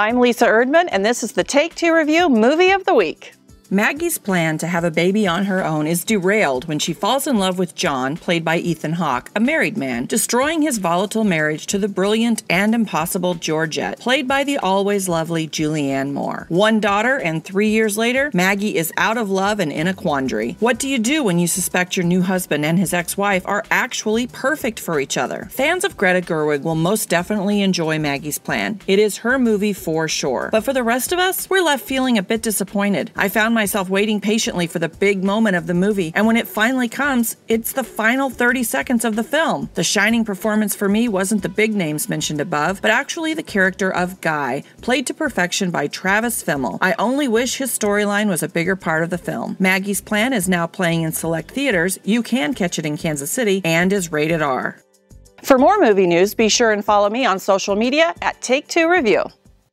I'm Lisa Erdman, and this is the Take Two Review Movie of the Week. Maggie's plan to have a baby on her own is derailed when she falls in love with John, played by Ethan Hawke, a married man, destroying his volatile marriage to the brilliant and impossible Georgette, played by the always lovely Julianne Moore. One daughter, and three years later, Maggie is out of love and in a quandary. What do you do when you suspect your new husband and his ex wife are actually perfect for each other? Fans of Greta Gerwig will most definitely enjoy Maggie's plan. It is her movie for sure. But for the rest of us, we're left feeling a bit disappointed. I found myself waiting patiently for the big moment of the movie, and when it finally comes, it's the final 30 seconds of the film. The shining performance for me wasn't the big names mentioned above, but actually the character of Guy, played to perfection by Travis Fimmel. I only wish his storyline was a bigger part of the film. Maggie's Plan is now playing in select theaters. You can catch it in Kansas City and is rated R. For more movie news, be sure and follow me on social media at Take Two Review.